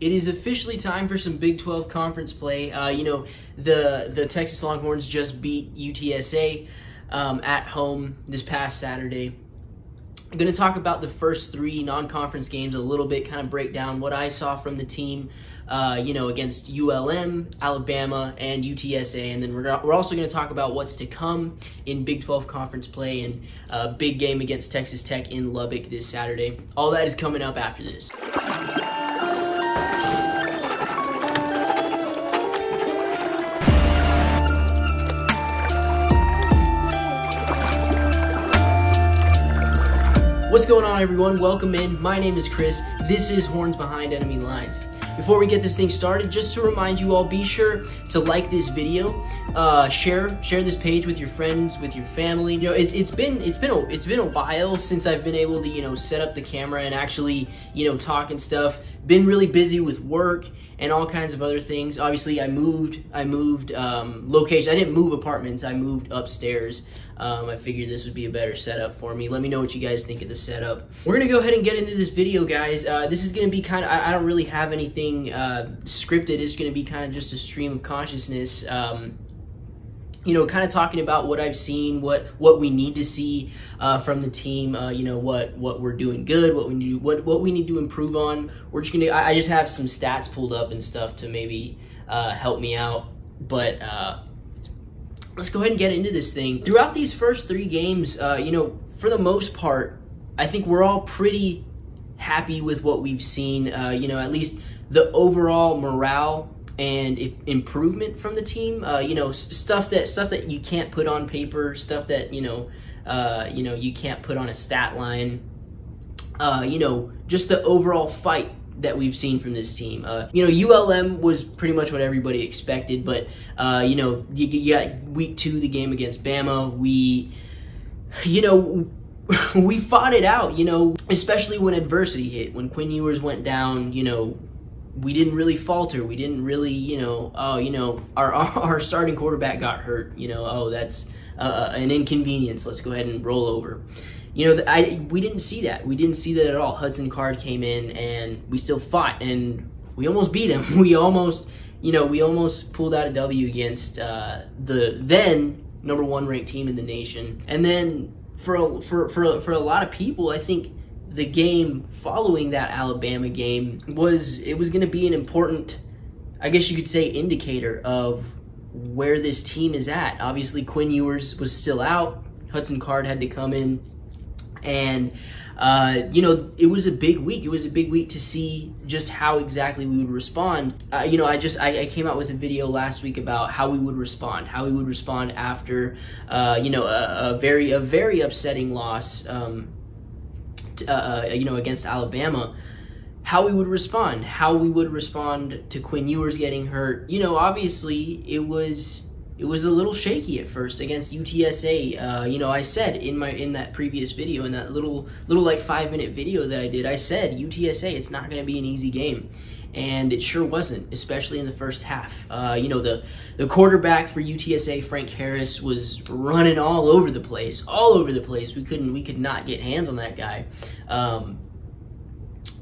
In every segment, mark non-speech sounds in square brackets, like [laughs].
it is officially time for some Big 12 conference play. Uh, you know, the the Texas Longhorns just beat UTSA um, at home this past Saturday. I'm going to talk about the first three non-conference games a little bit, kind of break down what I saw from the team, uh, you know, against ULM, Alabama, and UTSA, and then we're, we're also going to talk about what's to come in Big 12 conference play and a uh, big game against Texas Tech in Lubbock this Saturday. All that is coming up after this. What's going on, everyone? Welcome in. My name is Chris. This is Horns Behind Enemy Lines. Before we get this thing started, just to remind you all, be sure to like this video, uh, share share this page with your friends, with your family. You know, it's it's been it's been a it's been a while since I've been able to you know set up the camera and actually you know talk and stuff. Been really busy with work and all kinds of other things. Obviously, I moved. I moved um, location. I didn't move apartments. I moved upstairs. Um, I figured this would be a better setup for me. Let me know what you guys think of the setup. We're gonna go ahead and get into this video, guys. Uh, this is gonna be kind of. I, I, don't really have anything uh, scripted. It's gonna be kind of just a stream of consciousness. Um, you know, kind of talking about what I've seen, what what we need to see uh, from the team. Uh, you know, what what we're doing good, what we need, what what we need to improve on. We're just gonna. I, I just have some stats pulled up and stuff to maybe uh, help me out. But uh, let's go ahead and get into this thing. Throughout these first three games, uh, you know, for the most part, I think we're all pretty happy with what we've seen. Uh, you know, at least the overall morale and improvement from the team. Uh, you know, stuff that stuff that you can't put on paper, stuff that you know, uh, you know, you can't put on a stat line. Uh, you know, just the overall fight that we've seen from this team. Uh, you know, ULM was pretty much what everybody expected, but uh, you know, you, you got week two, the game against Bama. We, you know. [laughs] we fought it out, you know, especially when adversity hit. When Quinn Ewers went down, you know, we didn't really falter. We didn't really, you know, oh, you know, [laughs] our our starting quarterback got hurt. You know, oh, that's uh, uh, an inconvenience. Let's go ahead and roll over. You know, I we didn't see that. We didn't see that at all. Hudson Card came in and we still fought and we almost beat him. [laughs] We almost, you know, we almost pulled out a W against uh, the then number one ranked team in the nation. And then for a, for for for a lot of people, I think the game following that Alabama game was it was going to be an important, I guess you could say, indicator of where this team is at. Obviously, Quinn Ewers was still out. Hudson Card had to come in, and uh, you know it was a big week. It was a big week to see just how exactly we would respond. Uh, you know, I just I, I, came out with a video last week about how we would respond, how we would respond after uh, you know a, a, very a very upsetting loss. Um, uh, uh, you know, against Alabama, how we would respond, how we would respond to Quinn Ewers getting hurt. You know, obviously it was it was a little shaky at first against UTSA. Uh, you know, I said in my in that previous video, in that little little like five minute video that I did, I said UTSA, it's not going to be an easy game and it sure wasn't, especially in the first half. Uh, you know, the, the quarterback for UTSA, Frank Harris, was running all over the place, all over the place. We couldn't, we could not get hands on that guy. Um,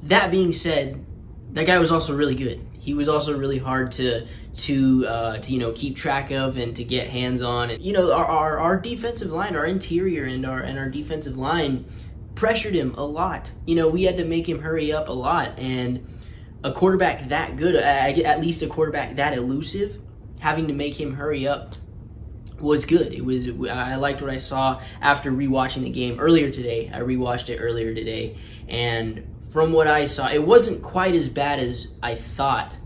that being said, that guy was also really good. He was also really hard to to uh, to you know keep track of and to get hands on. And you know, our, our our defensive line, our interior and our and our defensive line pressured him a lot. You know, we had to make him hurry up a lot and a quarterback that good, at least a quarterback that elusive, having to make him hurry up was good. It was I liked what I saw after rewatching the game earlier today. I rewatched it earlier today, and from what I saw, it wasn't quite as bad as I thought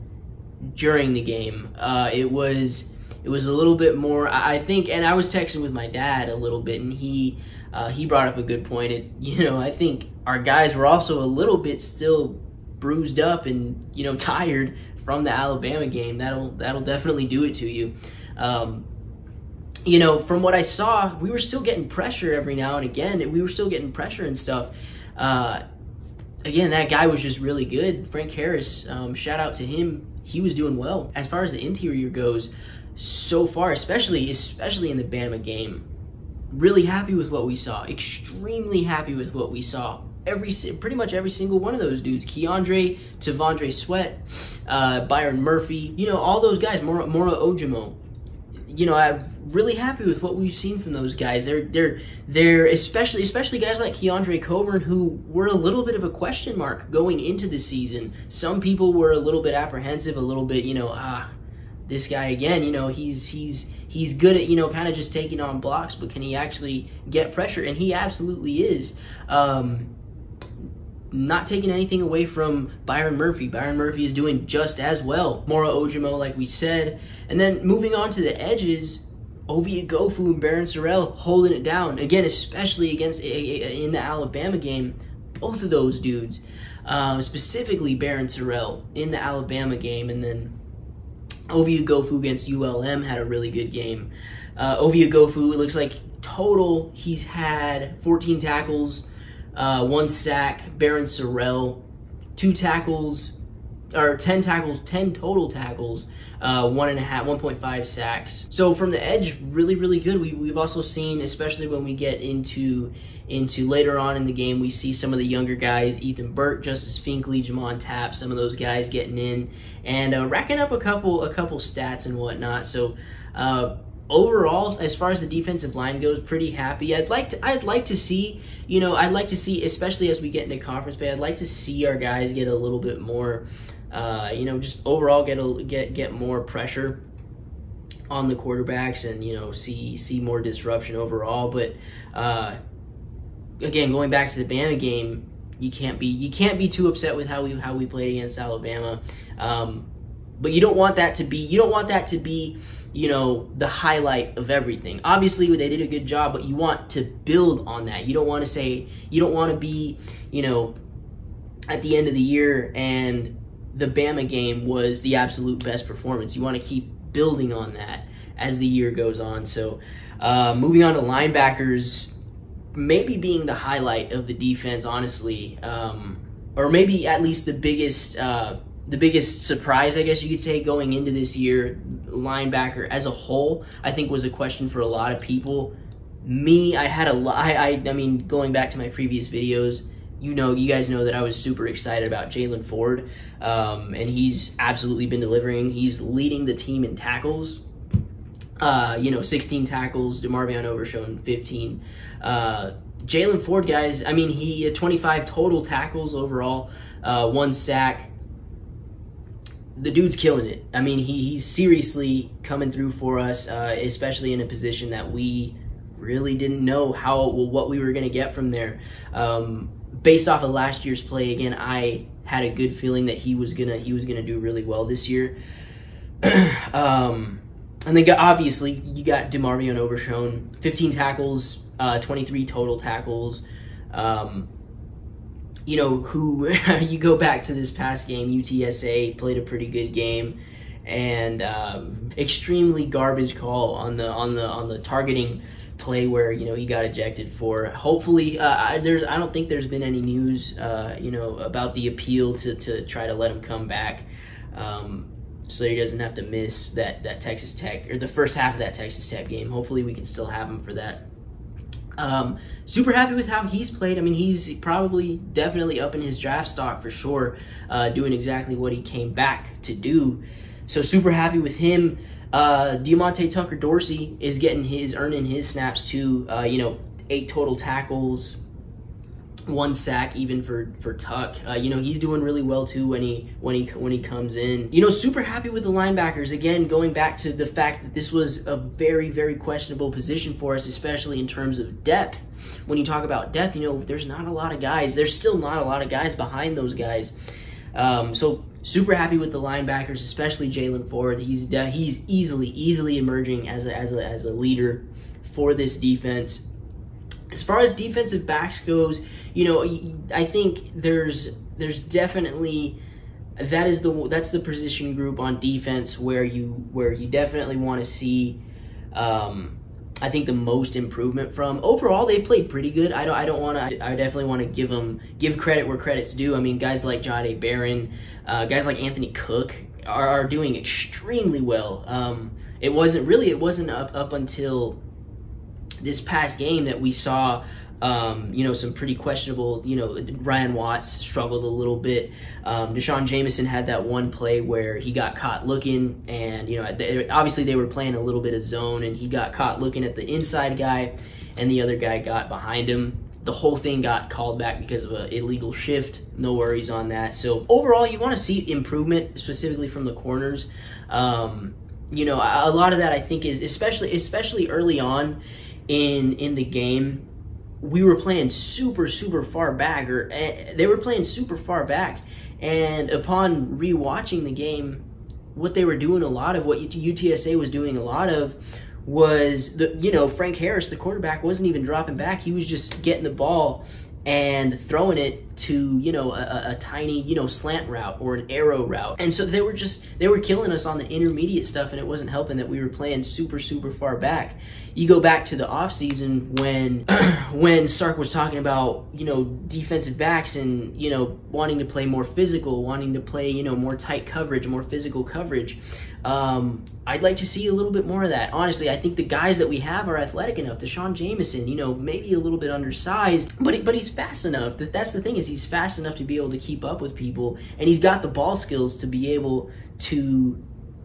during the game. Uh, it was it was a little bit more. I think, and I was texting with my dad a little bit, and he uh, he brought up a good point. It, [laughs] you know, I think our guys were also a little bit still bruised up and you know [laughs] tired from the Alabama game. That'll that'll definitely do it to you. Um, you know, from what I saw, we were still getting pressure every now and again. We were still getting pressure and stuff. Uh, again, that guy was just really good. Frank Harris, um, shout out to him. He was doing well. As far as the interior goes, so far, especially especially in the Bama game, really happy with what we saw. Extremely happy with what we saw every pretty much every single one of those dudes. Keondre, T'Vondre Sweat, uh, Byron Murphy, you know, all those guys, Moro, Moro Ojomo. You know, I'm really happy with what we've seen from those guys. They're they're they're especially especially guys like Keondre Coburn who were a little bit of a question mark going into the season. Some people were a little bit apprehensive, a little bit, you know, ah, this guy again, you know, he's he's he's good at you know kind of just taking on blocks, but can he actually get pressure? And he absolutely is. Um, not taking anything away from Byron Murphy. Byron Murphy is doing just as well. Moro Ojomo, like we said. And then moving on to the edges, Ovie Oghoufo and Barryn Sorrell holding it down. Again, especially against in the Alabama game, both of those dudes. Um, specifically Barryn Sorrell in the Alabama game, and then Ovie Oghoufo against ULM had a really good game. Uh, Ovie Oghoufo, it looks like total he's had 14 tackles, uh, one sack. Barryn Sorrell, two tackles, or 10 tackles, 10 total tackles, uh, one and a half, 1.5 sacks. So from the edge, really, really good. We, we've also seen, especially when we get into into later on in the game, we see some of the younger guys, Ethan Burke, Justice Finkley, J'Mond Tapp, some of those guys getting in and uh, racking up a couple a couple stats and whatnot. So uh, overall, as far as the defensive line goes, pretty happy. I'd like to I'd like to see you know I'd like to see especially as we get into conference play, I'd like to see our guys get a little bit more. Uh, you know, just overall get a, get get more pressure on the quarterbacks and you know see see more disruption overall. But uh, again, going back to the Bama game, you can't be you can't be too upset with how we how we played against Alabama. Um, but you don't want that to be you don't want that to be you know the highlight of everything. Obviously, they did a good job, but you want to build on that. You don't want to say you don't want to be you know at the end of the year and the Bama game was the absolute best performance. You want to keep building on that as the year goes on. So, uh, moving on to linebackers, maybe being the highlight of the defense, honestly, um, or maybe at least the biggest uh, the biggest surprise, I guess you could say, going into this year, linebacker as a whole, I think was a question for a lot of people. Me, I had a lot. I, I, mean, going back to my previous videos, you know, you guys know that I was super excited about Jaylan Ford, um, and he's absolutely been delivering. He's leading the team in tackles. Uh, you know, 16 tackles, DeMarvion Overshown 15. Uh, Jaylan Ford, guys, I mean, he had 25 total tackles overall, uh, one sack. The dude's killing it. I mean, he, he's seriously coming through for us, uh, especially in a position that we really didn't know how well, what we were going to get from there. Um, based off of last year's play, again, I had a good feeling that he was gonna he was gonna do really well this year. [clears throat] um, and then obviously you got DeMarvion Overshown, 15 tackles, uh, 23 total tackles. Um, you know who [laughs] you go back to this past game, UTSA played a pretty good game, and um, extremely garbage call on the on the on the targeting play where you know he got ejected for. Hopefully, uh, I, there's I don't think there's been any news uh, you know about the appeal to to try to let him come back. Um, so he doesn't have to miss that that Texas Tech or the first half of that Texas Tech game. Hopefully, we can still have him for that. Um, super happy with how he's played. I mean, he's probably definitely up in his draft stock for sure, uh, doing exactly what he came back to do. So super happy with him. Uh, Diamante Tucker Dorsey is getting his earning his snaps too. Uh, you know, eight total tackles, one sack even for for Tuck. Uh, you know he's doing really well too when he when he when he comes in. You know super happy with the linebackers. Again, going back to the fact that this was a very very questionable position for us, especially in terms of depth. When you talk about depth, you know there's not a lot of guys. There's still not a lot of guys behind those guys. Um, so super happy with the linebackers, especially Jaylan Ford. He's he's easily easily emerging as a, as a as a leader for this defense. As far as defensive backs goes, you know, I think there's there's definitely that is the that's the position group on defense where you where you definitely want to see um, I think the most improvement from overall they've played pretty good. I don't I don't want to I definitely want to give them give credit where credit's due. I mean guys like Jahdae Barron, uh, guys like Anthony Cook are, are doing extremely well. Um, it wasn't really it wasn't up up until this past game that we saw Um, you know, some pretty questionable. You know, Ryan Watts struggled a little bit. Um, D'Shawn Jamison had that one play where he got caught looking, and you know, they, obviously they were playing a little bit of zone, and he got caught looking at the inside guy, and the other guy got behind him the whole thing got called back because of an illegal shift. No worries on that. So overall, you want to see improvement, specifically from the corners. Um, you know, a lot of that I think is especially especially early on in in the game. We were playing super super far back, or uh, they were playing super far back, and upon rewatching the game, what they were doing a lot of what UTSA was doing a lot of was the you know Frank Harris, the quarterback, wasn't even dropping back. He was just getting the ball and throwing it to you know a, a, tiny you know slant route or an arrow route. And so they were just they were killing us on the intermediate stuff and it wasn't helping that we were playing super super far back. You go back to the offseason when [clears throat] when Sark was talking about you know defensive backs and you know wanting to play more physical wanting to play you know more tight coverage more physical coverage um, I'd like to see a little bit more of that. Honestly, I think the guys that we have are athletic enough. D'Shawn Jamison, you know, maybe a little bit undersized, but but he's fast enough. That that's the thing is he's fast enough to be able to keep up with people, and he's got the ball skills to be able to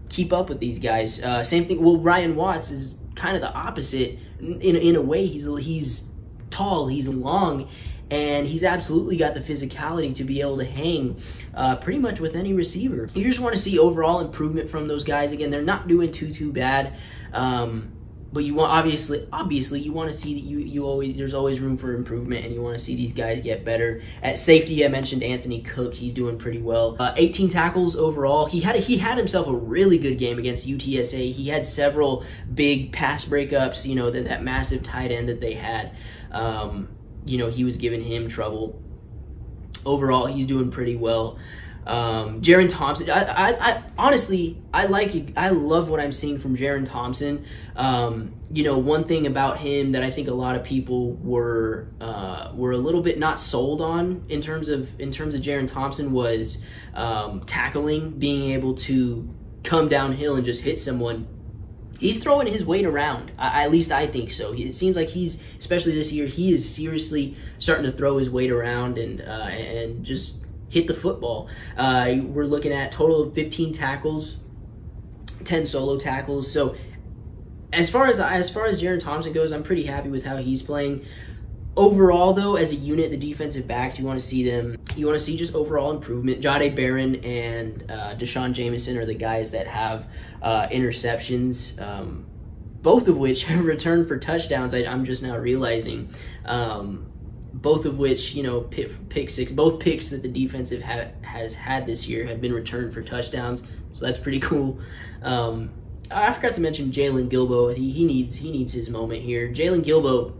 keep up with these guys. Uh, same thing. Well, Ryan Watts is kind of the opposite in in a way. He's he's tall, he's long, and he's absolutely got the physicality to be able to hang uh, pretty much with any receiver. You just want to see overall improvement from those guys. Again, they're not doing too too bad. Um, but you want obviously obviously you want to see that you you always there's always room for improvement and you want to see these guys get better at safety i mentioned anthony cook he's doing pretty well uh, 18 tackles overall he had a, he had himself a really good game against utsa he had several big pass breakups you know that, that massive tight end that they had um, you know, he was giving him trouble. Overall, he's doing pretty well. Um, Jerrin Thompson, I, I, I, honestly, I like it. I love what I'm seeing from Jerrin Thompson. Um, you know, one thing about him that I think a lot of people were uh, were a little bit not sold on in terms of in terms of Jerrin Thompson was um, tackling, being able to come downhill and just hit someone he's throwing his weight around. I, at least I think so. It seems like he's, especially this year, he is seriously starting to throw his weight around and uh, and just hit the football. Uh, we're looking at total of 15 tackles, 10 solo tackles. So as far as as far as Jerrin Thompson goes, I'm pretty happy with how he's playing. Overall, though, as a unit, the defensive backs, you want to see them. You want to see just overall improvement. Jahdae Barron and uh, D'Shawn Jamison are the guys that have uh, interceptions, um, both of which [laughs] have returned for touchdowns. I, am just now realizing. Um, both of which, you know, pick, pick, six, both picks that the defensive ha- has had this year have been returned for touchdowns. So that's pretty [laughs] cool. Um, I forgot to mention Jalen Guilbeau. He, he needs he needs his moment here. Jalen Guilbeau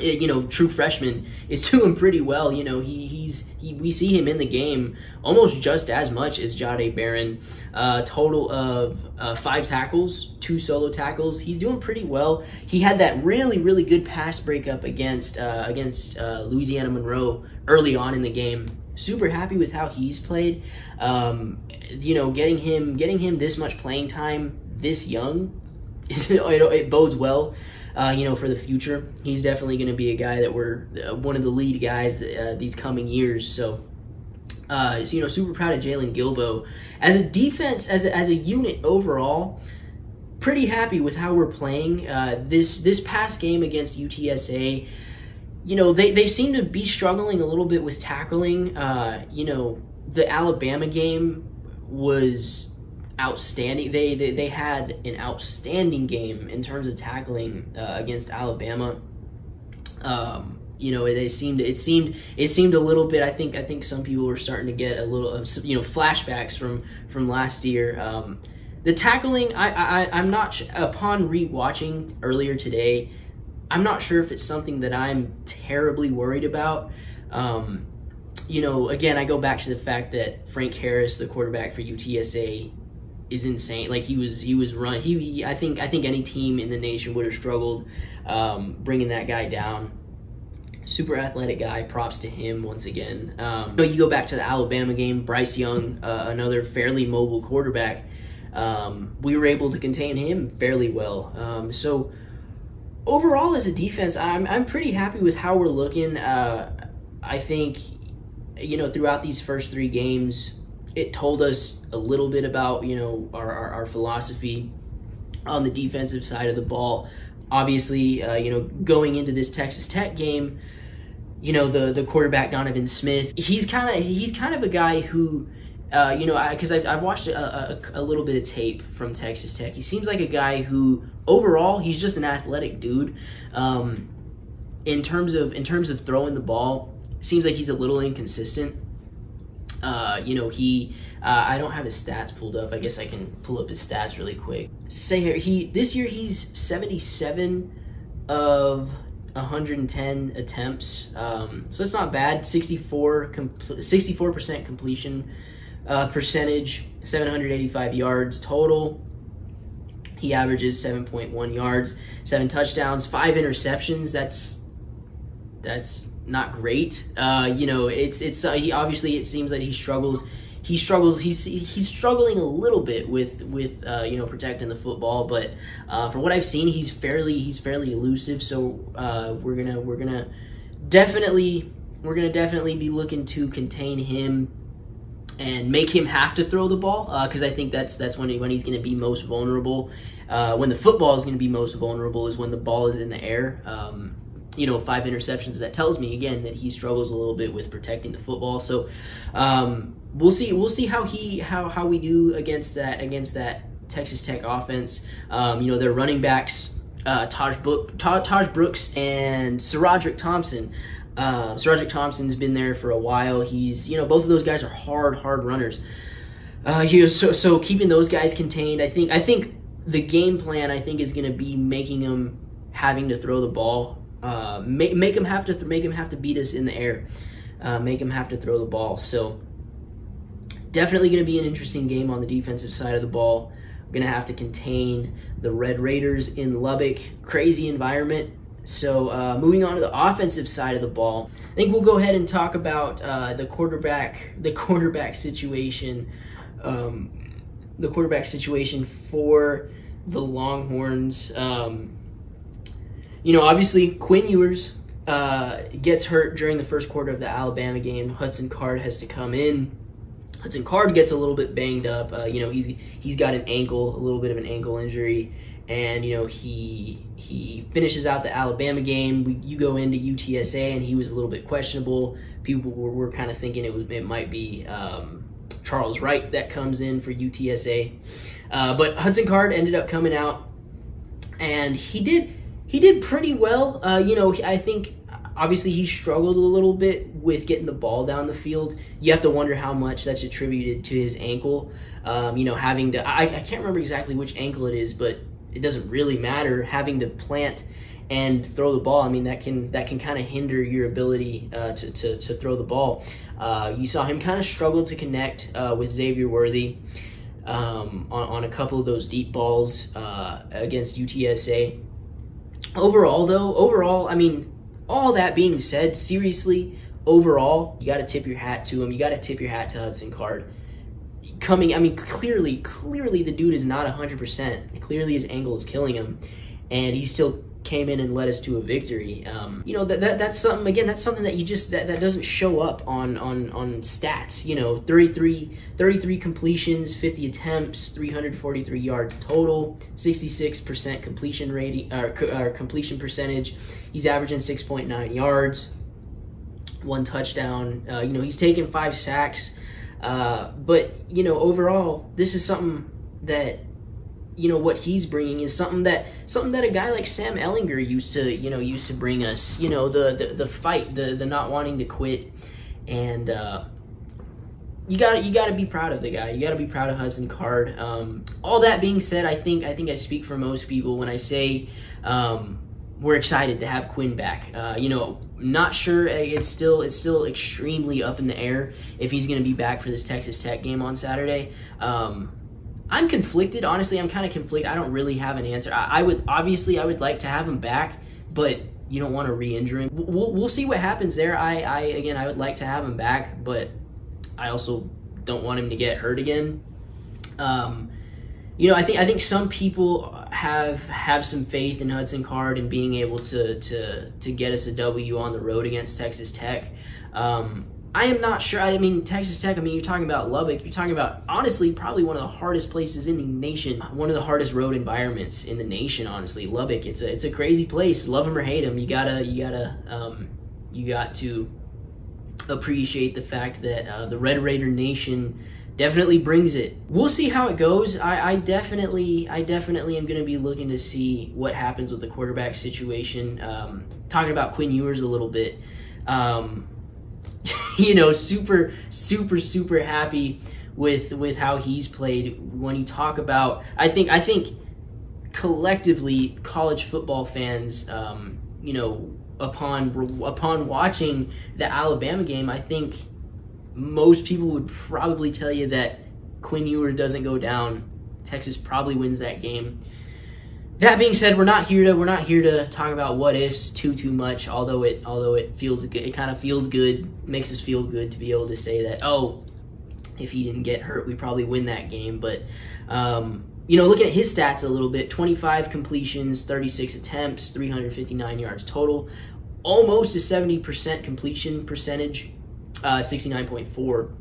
you know, true freshman is [laughs] doing pretty well. You know, he he's he, we see him in the game almost just as much as Jahdae Barron. Uh, total of uh, five tackles, two solo tackles. He's doing pretty well. He had that really really good pass breakup against uh, against uh, Louisiana Monroe early on in the game. Super happy with how he's played. Um, you know, getting him getting him this much playing time this young, [laughs] is, it bodes well uh, you know, for the future. He's definitely going to be a guy that we're uh, one of the lead guys uh, these coming years. So, uh, so, you know, super proud of Jalen Guilbeau. As a defense, as a, as a unit overall, pretty happy with how we're playing. Uh, this this past game against UTSA, you know, they, they seem to be struggling a little bit with tackling. Uh, you know, the Alabama game was outstanding. They, they they had an outstanding game in terms of tackling uh, against Alabama. Um, you know, they seemed it seemed it seemed a little bit. I think I think some people were starting to get a little uh, you know flashbacks from from last year. Um, the tackling, I, I I'm not upon rewatching earlier today. I'm not sure if it's something that I'm terribly worried about. Um, you know, again, I go back to the fact that Frank Harris, the quarterback for UTSA, is insane. Like he was, he was run. He, he, I think, I think any team in the nation would have struggled um, bringing that guy down. Super athletic guy. Props to him once again. Um, you, you go back to the Alabama game. Bryce Young, uh, another fairly mobile quarterback. Um, we were able to contain him fairly well. Um, so overall, as a defense, I'm I'm pretty happy with how we're looking. Uh, I think, you know, throughout these first three games, it told us a little bit about you know our, our, our philosophy on the defensive side of the ball. Obviously, uh, you know, going into this Texas Tech game, you know the the quarterback Donovan Smith, he's kind of he's kind of a guy who. Uh, you know, because I've, I've watched a, a, a, little bit of tape from Texas Tech. He seems like a guy who, overall, he's just an athletic dude. Um, in terms of in terms of throwing the ball, seems like he's a little inconsistent. Uh, you know, he uh, I don't have his stats pulled up. I guess I can pull up his stats really quick. Say he this year he's 77 of 110 attempts, um, so it's not bad. 64 64 percent completion uh, percentage, 785 yards total. He averages 7.1 yards, seven touchdowns, five interceptions. That's that's not great. Uh, you know, it's it's uh, he obviously it seems that he struggles. He struggles. He's he's struggling a little bit with with uh, you know protecting the football, but uh, from what I've seen, he's fairly he's fairly elusive. So uh, we're gonna we're gonna definitely we're gonna definitely be looking to contain him and make him have to throw the ball because uh, I think that's that's when he, when he's going to be most vulnerable. Uh, when the football is going to be most vulnerable is when the ball is in the air. Um, you know, five interceptions. That tells me again that he struggles a little bit with protecting the football. So um, we'll see. We'll see how he how how we do against that against that Texas Tech offense. Um, you know, their running backs. Uh, Taj, Book, Tahj Brooks and SaRodorick Thompson. Uh, SaRodorick Thompson's been there for a while. He's, you know, both of those guys are hard, hard runners. Uh, so, so keeping those guys contained, I think, I think the game plan, I think, is going to be making them having to throw the ball uh, make make him have to th- make him have to beat us in the air, uh, make him have to throw the ball. So definitely going to be an interesting game on the defensive side of the ball. We're going to have to contain the Red Raiders in Lubbock. Crazy environment. So uh, moving on to the offensive side of the ball, I think we'll go ahead and talk about uh, the quarterback the quarterback situation. Um, the quarterback situation for the Longhorns. Um, you know, obviously Quinn Ewers uh, gets hurt during the first quarter of the Alabama game. Hudson Card has to come in. Hudson Card gets a little bit banged up. Uh, you know, he's he's got an ankle, a little bit of an ankle injury, and you know he he finishes out the Alabama game. We, you go into UTSA, and he was a little bit questionable. People were, were kind of thinking it was it might be um, Charles Wright that comes in for UTSA, uh, but Hudson Card ended up coming out, and he did he did pretty well. Uh, you know, I think obviously he struggled a little bit with getting the ball down the field. You have to wonder how much that's attributed to his ankle. Um, you know, having to, I, I can't remember exactly which ankle it is, but it doesn't really matter. Having to plant and throw the ball, I mean, that can that can kind of hinder your ability uh, to, to, to throw the ball. Uh, you saw him kind of struggle to connect uh, with Xavier Worthy um, on, on a couple of those deep balls uh, against UTSA. Overall, though, overall, I mean, all that being said, seriously, overall, you got to tip your hat to him. You got to tip your hat to Hudson Card. Coming, I mean, clearly, clearly the dude is not 100%. Clearly his angle is killing him. And he's still came in and led us to a victory. Um, you know that, that that's something again. That's something that you just that, that doesn't show up on on on stats. You know, 33, 33 completions, 50 attempts, 343 yards total, 66% completion rate or uh, uh, completion percentage. He's averaging 6.9 yards, one touchdown. Uh, you know, he's taken five sacks. Uh, but you know, overall, this is something that you know what he's bringing is something that something that a guy like Sam Ehlinger used to you know used to bring us. You know the the, the fight, the the not wanting to quit, and uh, you got you got to be proud of the guy. You got to be proud of Hudson Card. Um, all that being said, I think I think I speak for most people when I say um, we're excited to have Quinn back. Uh, you know, not sure. It's still it's still extremely up in the air if he's going to be back for this Texas Tech game on Saturday. Um, I'm conflicted. Honestly, I'm kind of conflicted. I don't really have an answer. I, I, would obviously I would like to have him back, but you don't want to re-injure him. We'll, we'll see what happens there. I, I again I would like to have him back, but I also don't want him to get hurt again. Um, you know, I think I think some people have have some faith in Hudson Card and being able to to to get us a W on the road against Texas Tech. Um, I am not sure. I mean, Texas Tech. I mean, you're talking about Lubbock. You're talking about honestly probably one of the hardest places in the nation. One of the hardest road environments in the nation. Honestly, Lubbock. It's a it's a crazy place. Love them or hate them. You gotta you gotta um, you got to appreciate the fact that uh, the Red Raider Nation definitely brings it. We'll see how it goes. I, I definitely, I definitely am going to be looking to see what happens with the quarterback situation. Um, talking about Quinn Ewers a little bit, um, [laughs] you know, super, super, super happy with with how he's played. When you talk about, I think, I think collectively, college football fans, um, you know, upon upon watching the Alabama game, I think most people would probably tell you that Quinn Ewers doesn't go down. Texas probably wins that game. That being said, we're not here to we're not here to talk about what ifs too too much. Although it although it feels good, it kind of feels good, makes us feel good to be able to say that oh, if he didn't get hurt, we probably win that game. But um, you know, looking at his stats a little bit 25 completions, 36 attempts, 359 yards total, almost a 70% completion percentage, uh, 69.4.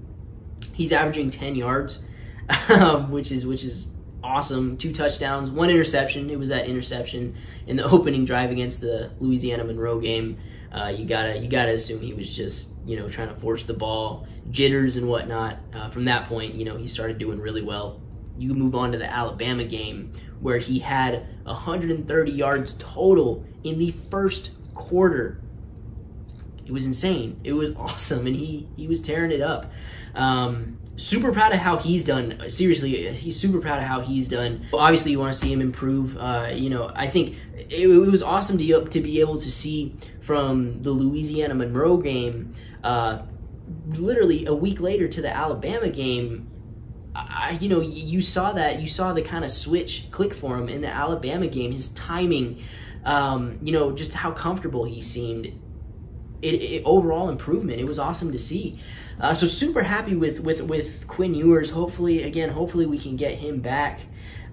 He's averaging 10 yards, [laughs] um, which is which is awesome. Two touchdowns, one interception. It was that interception in the [laughs] opening drive against the Louisiana Monroe game. Uh, you gotta you gotta assume he was just you know trying to force the ball, jitters and whatnot. Uh, from that point, you know he started doing really well you move on to the Alabama game where he had 130 yards total in the first quarter. It was insane. It was [laughs] awesome, and he he was tearing it up. Um, super proud of how he's done. Seriously, he's super proud of how he's done. Obviously, you want to see him improve. Uh, you know, I think it, it, was awesome to to be able to see from the Louisiana Monroe game. Uh, literally a week later to the Alabama game, I, you know, you saw that. You saw the kind of switch click for him in the Alabama game. His timing, um, you know, just how comfortable he seemed. It, it, overall improvement. It was awesome to see. Uh, so super happy with with with Quinn Ewers. Hopefully, again, hopefully we can get him back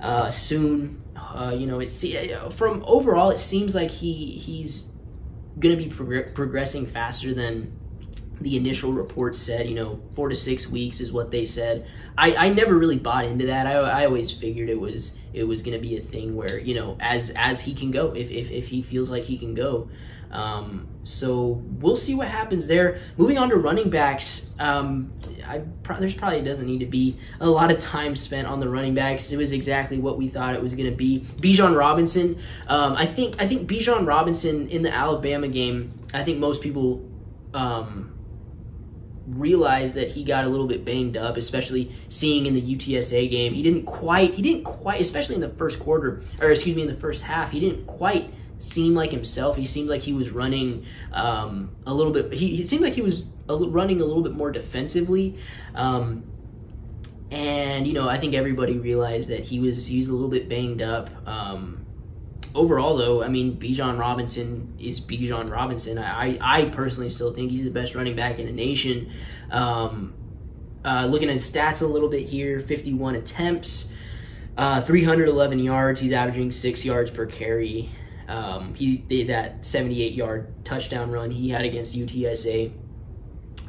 uh, soon. Uh, you know, it's from overall, it seems like he he's going to be prog- progressing faster than the initial report said, you know, four to six weeks is what they said. I, I never really bought into that. I, I always figured it was it was going to be a thing where you know as as he can go if if, if he feels like he can go. Um, so we'll see what happens there. Moving on to running backs, um, I pro- there's probably doesn't need to be a lot of time spent on the running backs. It was exactly what we thought it was going to be. Bijan Robinson, um, I think I think Bijan Robinson in the Alabama game. I think most people um, realized that he got a little bit banged up, especially seeing in the UTSA game. He didn't quite, he didn't quite, especially in the first quarter, or excuse me, in the first half, he didn't quite seem like himself. He seemed like he was running um, a little bit, he, it seemed like he was a, running a little bit more defensively. Um, and, you know, I think everybody realized that he was, he was a little bit banged up. Um, overall, though, I mean, Bijan Robinson is Bijan Robinson. I, I personally still think he's the best running back in the nation. Um, uh, looking at his stats a little bit here 51 attempts, uh, 311 yards. He's averaging six yards per carry. Um, he did that 78 yard touchdown run he had against UTSA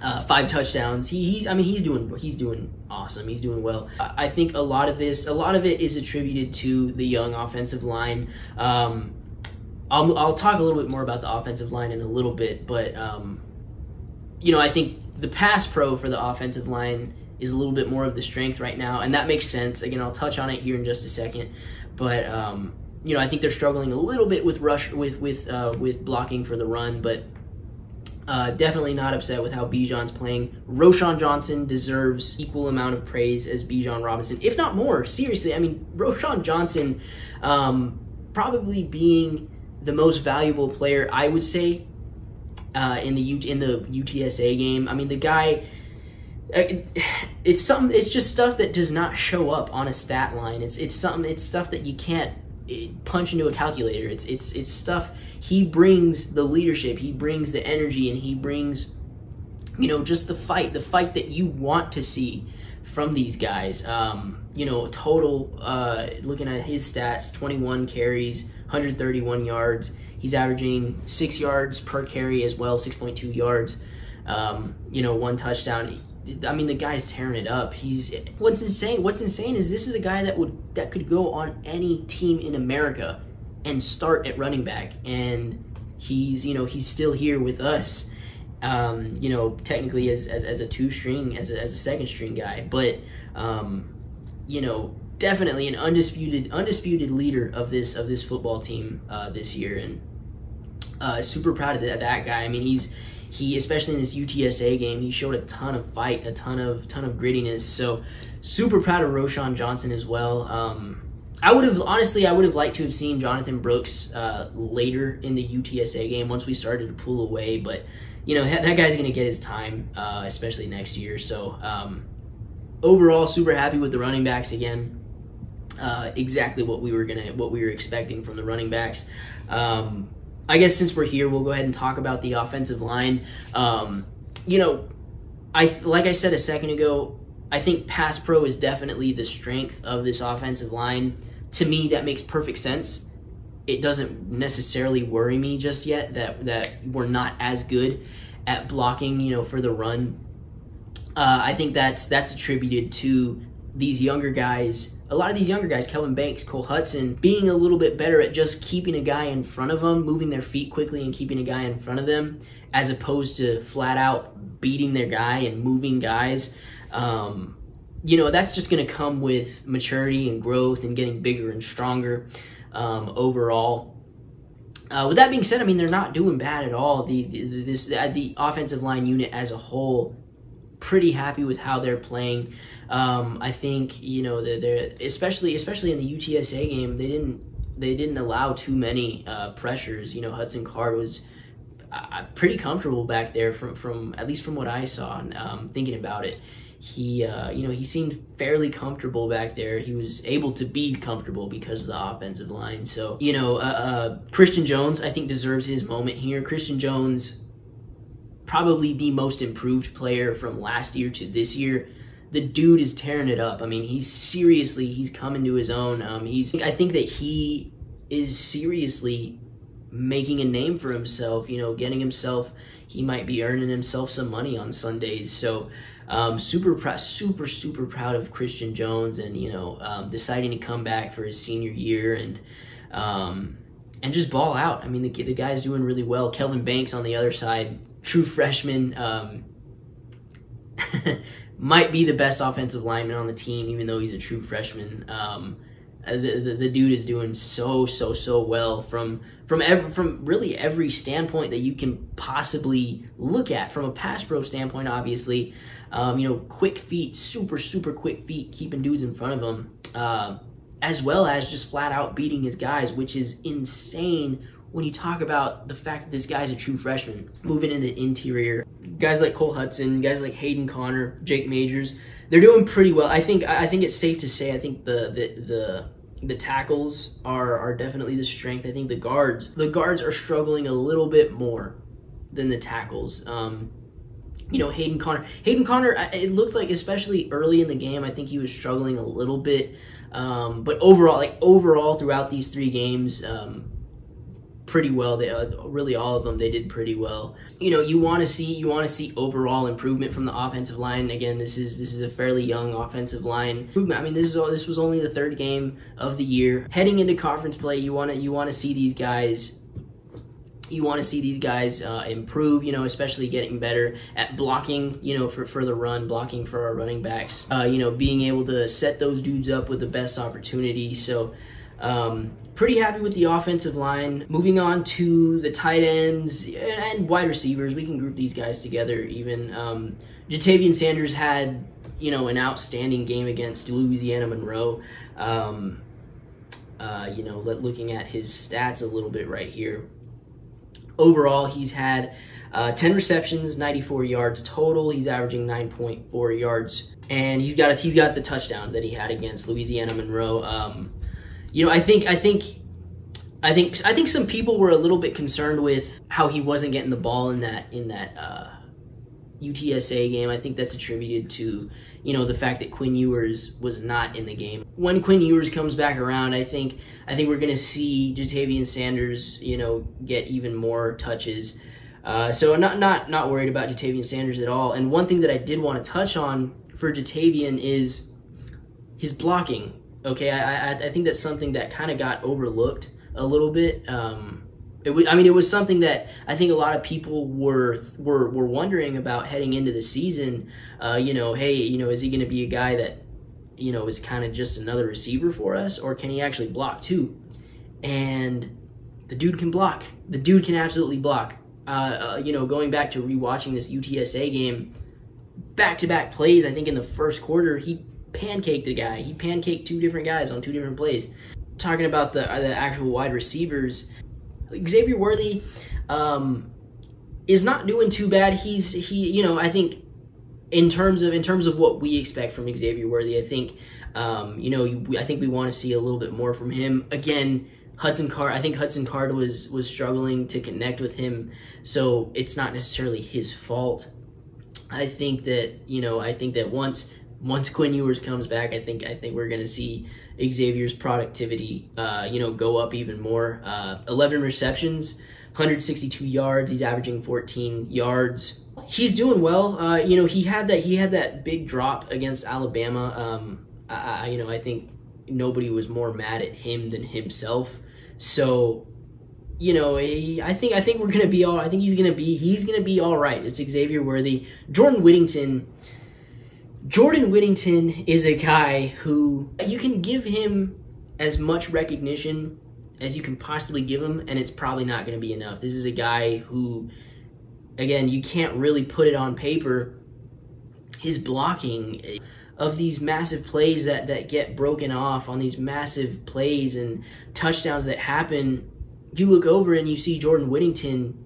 uh, five touchdowns. He, he's, I mean, he's doing, he's doing awesome. He's doing well. I think a lot of this, a lot of it is attributed to the young offensive line. Um, I'll, I'll talk a little bit more about the offensive line in a little bit, but um, you know, I think the pass pro for the offensive line is a little bit more of the strength right now, and that makes sense. Again, I'll touch on it here in just a second, but um, you know, I think they're struggling a little bit with rush with with uh, with blocking for the run, but uh, definitely not upset with how Bijan's playing. Roschon Johnson deserves equal amount of praise as Bijan Robinson, if not more. Seriously, I mean, [laughs] Roschon Johnson um, probably being the most valuable player, I would say, uh, in the U- in the UTSA game. I mean, the guy. Uh, [sighs] it's something. It's just stuff that does not show up on a stat line. It's it's something. It's stuff that you can't punch into a calculator. It's it's it's stuff. He brings the leadership. He brings the energy, and he brings, you know, just the fight. The fight that you want to see from these guys. Um, you know, total, uh, looking at his stats 21 carries, 131 yards. He's averaging six yards per carry as well, 6.2 yards. Um, you know, one touchdown. I mean, the guy's tearing it up. He's what's insane. What's insane is this is a guy that would that could go on any team in America and start at running back, and he's you know he's still here with us. Um, you know, technically as, as, as a two string, as a, as a second string guy, but um, you know, definitely an undisputed undisputed leader of this of this football team uh, this year, and uh, super proud of that, that guy. I mean, he's he especially in this UTSA game, he showed a ton of fight, a ton of ton of grittiness. So super proud of Roschon Johnson as well. Um, I would have honestly, I would have liked to have seen Jonathan Brooks uh, later in the UTSA game once we started to pull away, but you know that guy's going to get his time, uh, especially next year. So um, overall, super happy with the running backs again. Uh, exactly what we were gonna, what we were expecting from the running backs. Um, I guess since we're here, we'll go ahead and talk about the offensive line. Um, you know, I like I said a second ago, I think pass pro is definitely the strength of this offensive line. To me, that makes perfect sense. It doesn't necessarily worry me just yet that that we're not as good at blocking, you know, for the run. Uh, I think that's that's attributed to these younger guys, a lot of these younger guys, Kelvin Banks, Cole Hudson, being a little bit better at just keeping a guy in front of them, moving their feet quickly and keeping a guy in front of them, as opposed to flat out beating their guy and moving guys. Um, you know, that's just going to come with maturity and growth and getting bigger and stronger um, overall. Uh, with that being said, I mean they're not doing bad at all. The, the this the offensive line unit as a whole, pretty happy with how they're playing. Um, I think you know they're, they're, especially especially in the UTSA game they didn't they didn't allow too many uh, pressures. You know Hudson Card was uh, pretty comfortable back there from from at least from what I saw. Um, thinking about it, he uh, you know he seemed fairly comfortable back there. He was able to be comfortable because of the offensive line. So you know uh, uh, Christian Jones I think deserves his moment here. Christian Jones probably the most improved player from last year to this year the dude is tearing it up. I mean, he's seriously he's coming to his own. Um, he's I think that he is seriously making a name for himself. You know, getting himself he might be earning himself some money on Sundays. So um, super proud, super super proud of Christian Jones and you know um, deciding to come back for his senior year and. Um, and just ball out. I mean, the, the guy's doing really well. Kelvin Banks on the other side, true freshman. Um, [laughs] might be the best offensive lineman on the team, even though he's a true freshman. Um, uh, the, the, the, dude is doing so so so well from from from really every standpoint that you can possibly look at from a pass pro standpoint obviously um, you know quick feet super super quick feet keeping dudes in front of him uh, as well as just flat out beating his guys which is insane when you talk about the fact that this guy's a true freshman, moving into the interior, guys like Cole Hudson, guys like Hayden Conner, Jake Majors, they're doing pretty well. I think I think it's safe to say I think the the the the tackles are are definitely the strength. I think the guards the guards are struggling a little bit more than the tackles. Um, you know, Hayden Conner. Hayden Conner. it looked like, especially early in the game, I think he was struggling a little bit. Um, but overall, like overall throughout these three games, um, pretty well. They uh, really all of them they did pretty well. You know, you want to see you want to see overall improvement from the offensive line. Again, this is this is a fairly young offensive line. I mean, this is all, this was only the third game of the year. Heading into conference play, you want to you want to see these guys you want to see these guys uh, improve, you know, especially getting better at blocking, you know, for, for the run, blocking for our running backs, uh, you know, being able to set those dudes up with the best opportunity. So, um, pretty happy with the offensive line. Moving on to the tight ends and wide receivers, we can group these guys together even. Um, Ja'Tavion Sanders had, you know, an outstanding game against Louisiana Monroe. Um, uh, you know, looking at his stats a little bit right here. Overall, he's had uh, 10 receptions, 94 yards total. He's averaging 9.4 yards, and he's got a, he's got the touchdown that he had against Louisiana Monroe. Um, you know, I think I think I think I think some people were a little bit concerned with how he wasn't getting the ball in that in that uh, UTSA game. I think that's attributed to, you know, the fact that Quinn Ewers was not in the game. When Quinn Ewers comes back around, I think I think we're gonna see Ja'Tavion Sanders, you know, get even more touches. Uh, so not not not worried about Ja'Tavion Sanders at all. And one thing that I did want to touch on for Jatavian is his blocking. Okay, I I, I think that's something that kind of got overlooked a little bit. Um, it was, I mean, it was something that I think a lot of people were were were wondering about heading into the season. Uh, you know, hey, you know, is he going to be a guy that you know is kind of just another receiver for us, or can he actually block too? And the dude can block. The dude can absolutely block. Uh, uh, you know, going back to rewatching this UTSA game, back to back plays. I think in the first quarter he pancaked a guy. He pancaked two different guys on two different plays. Talking about the the actual wide receivers, Xavier Worthy um, is not doing too bad. He's he you know I think in terms of in terms of what we expect from Xavier Worthy, I think um, you know I think we want to see a little bit more from him. Again, Hudson Card, I think Hudson Card was was struggling to connect with him, so it's not necessarily his fault. I think that you know I think that once once Quinn Ewers comes back, I think I think we're gonna see Xavier's productivity, uh, you know, go up even more. Uh, 11 receptions, 162 yards. He's averaging 14 yards. He's doing well. Uh, you know, he had that he had that big drop against Alabama. Um, I, you know, I think nobody was more mad at him than himself. So, you know, he, I think I think we're gonna be all. I think he's gonna be he's gonna be all right. It's Xavier Worthy, Jordan Whittington Jordan Whittington is a guy who you can give him as much recognition as you can possibly give him, and it's probably not going to be enough. This is a guy who, again, you can't really put it on paper. His blocking of these massive plays that, that get broken off on these massive plays and touchdowns that happen, you look over and you see Jordan Whittington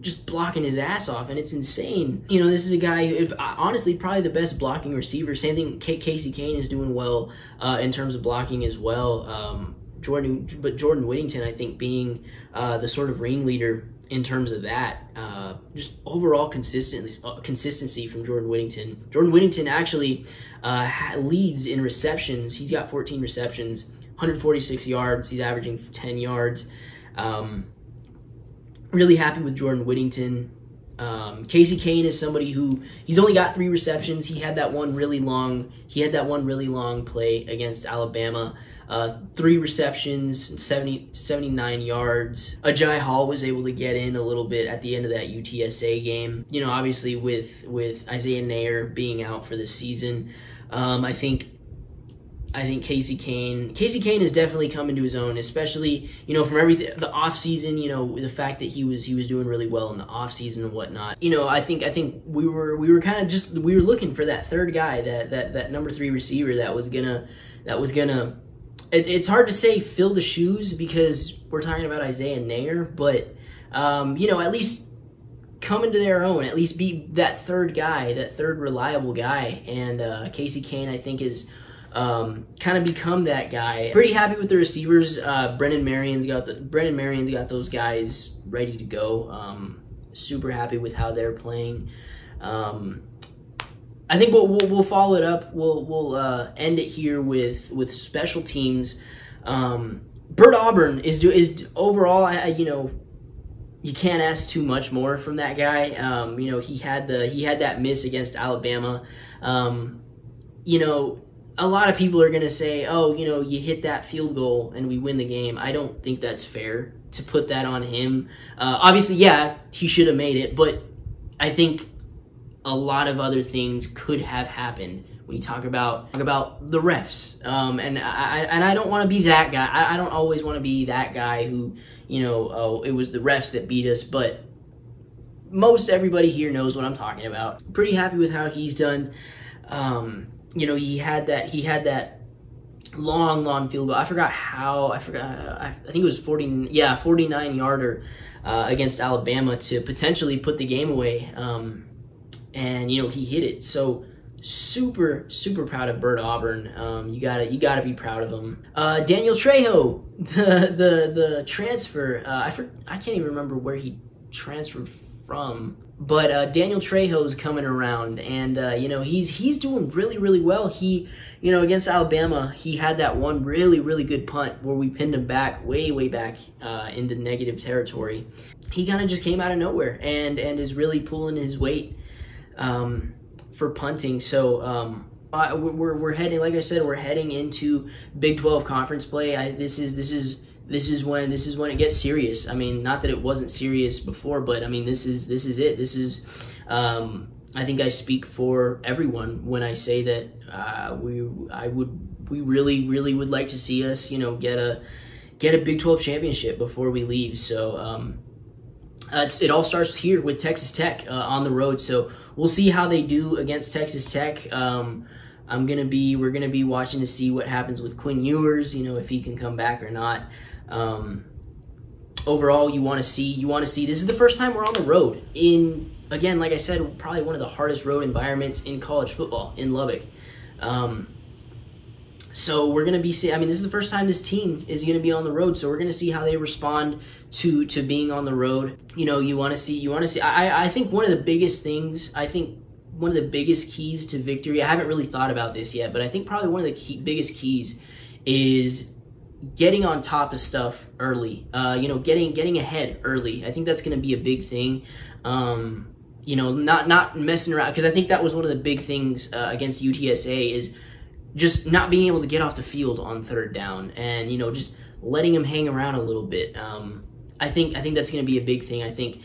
just blocking his ass off, and it's insane. You know, this is a guy who, honestly, probably the best blocking receiver. Same thing, Casey Cain is doing well uh, in terms of blocking as well. Um, Jordan, but Jordan Whittington, I think, being uh, the sort of ringleader in terms of that. Uh, just overall consistency, uh, consistency from Jordan Whittington. Jordan Whittington actually uh, leads in receptions. He's got 14 receptions, 146 yards. He's averaging 10 yards. Um, really happy with Jordan Whittington. Um, Casey Cain is somebody who he's only got three receptions. He had that one really long. He had that one really long play against Alabama. Uh, three receptions, 70, 79 yards. Agiye Hall was able to get in a little bit at the end of that UTSA game. You know, obviously with with Isaiah Neyor being out for the season, um, I think I think Casey Cain, Casey Cain has definitely come into his own, especially you know from everything the off season. You know the fact that he was he was doing really well in the off season and whatnot. You know I think I think we were we were kind of just we were looking for that third guy that that that number three receiver that was gonna that was gonna. It, it's hard to say fill the shoes because we're talking about Isaiah Neyor, but um, you know at least come into their own, at least be that third guy, that third reliable guy. And uh, Casey Cain, I think, is um, kind of become that guy. Pretty happy with the receivers. Uh, Brennan Marion's got the Brennan Marion's got those guys ready to go. Um, super happy with how they're playing. Um, I think we'll, we'll, we'll follow it up. We'll we'll uh, end it here with with special teams. Um, Bert Auburn is do is overall. I, you know you can't ask too much more from that guy. Um, you know he had the he had that miss against Alabama. Um, you know a lot of people are going to say, oh, you know, you hit that field goal and we win the game. I don't think that's fair to put that on him. Uh, obviously, yeah, he should have made it, but I think a lot of other things could have happened when you talk about talk about the refs. Um, and I and I don't want to be that guy. I, I don't always want to be that guy who, you know, oh, it was the refs that beat us, but most everybody here knows what I'm talking about. Pretty happy with how he's done. Um, you know, he had that he had that long, long field goal. I forgot how. I forgot. I, think it was forty. Yeah, forty nine yarder uh, against Alabama to potentially put the game away. Um, and you know he hit it. So super super proud of Bert Auburn. Um, you gotta you gotta be proud of him. Uh, Daniel Trejo, [laughs] the the the transfer. Uh, I for, I can't even remember where he transferred from. But uh, Daniel Trejo's coming around, and uh, you know he's he's doing really really well. He you know against Alabama he had that one really really good punt where we pinned him back way way back uh, into negative territory. He kind of just came out of nowhere and and is really pulling his weight um, for punting. So. Um, we're, we're heading, like I said, we're heading into Big 12 conference play. I, this is this is this is when this is when it gets serious. I mean, not that it wasn't serious before, but I mean, this is this is it. This is. Um, I think I speak for everyone when I say that uh, we I would we really really would like to see us you know get a get a Big 12 championship before we leave. So um, it all starts here with Texas Tech uh, on the road. So we'll see how they do against Texas Tech. Um, I'm gonna be we're gonna be watching to see what happens with Quinn Ewers. You know if he can come back or not. Um, overall, you want to see you want to see. This is the first time we're on the road in again, like I said, probably one of the hardest road environments in college football in Lubbock. Um, so we're gonna be see. I mean, this is the first time this team is gonna be on the road. So we're gonna see how they respond to to being on the road. You know, you want to see. You want to see. I I think one of the biggest things. I think one of the biggest keys to victory. I haven't really thought about this yet, but I think probably one of the key, biggest keys is getting on top of stuff early. Uh, you know, getting getting ahead early. I think that's going to be a big thing. Um, you know, not not messing around because I think that was one of the big things uh, against UTSA is just not being able to get off the field on third down and you know just letting them hang around a little bit. Um, I think I think that's going to be a big thing. I think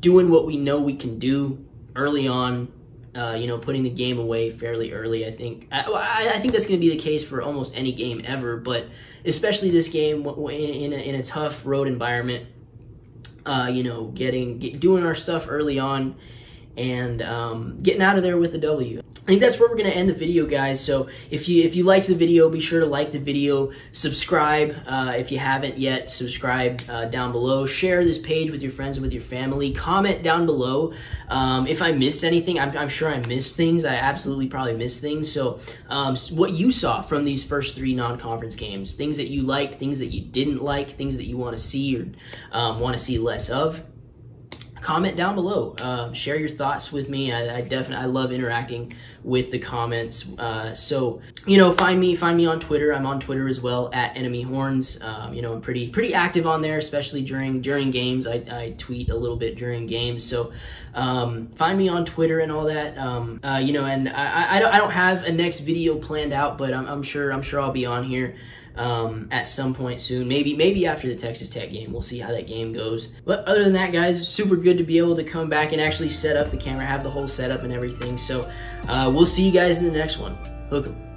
doing what we know we can do early on uh, you know, putting the game away fairly early. I think I, I think that's going to be the case for almost any game ever, but especially this game in a, in a tough road environment. Uh, you know, getting get, doing our stuff early on and um, getting out of there with a W. I think that's where we're gonna end the video, guys. So if you if you liked the video, be sure to like the video, subscribe uh, if you haven't yet. Subscribe uh, down below. Share this page with your friends and with your family. Comment down below um, if I missed anything. I'm, I'm, sure I missed things. I absolutely probably missed things. So um, what you saw from these first three non-conference games, things that you liked, things that you didn't like, things that you want to see or um, want to see less of comment down below. Uh, share your thoughts with me. I, I, definitely I love interacting with the comments. Uh, so you know, find me find me on Twitter. I'm on Twitter as well at Enemy Horns. Um, you know, I'm pretty pretty active on there, especially during during games. I, I tweet a little bit during games. So um, find me on Twitter and all that. Um, uh, you know, and I, I don't I don't have a next video planned out, but I'm, I'm sure I'm sure I'll be on here um, at some point soon. Maybe maybe after the Texas Tech game. We'll see how that game goes. But other than that, guys, super good to be able to come back and actually set up the camera, have the whole setup and everything. So uh, we'll see you guys in the next one. Hook 'em.